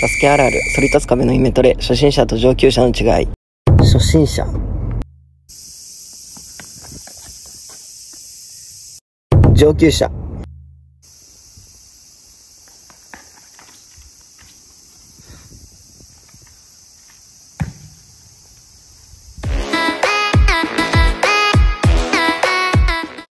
サスケあるある、そり立つ壁のイメトレ、初心者と上級者の違い。初心者。上級者。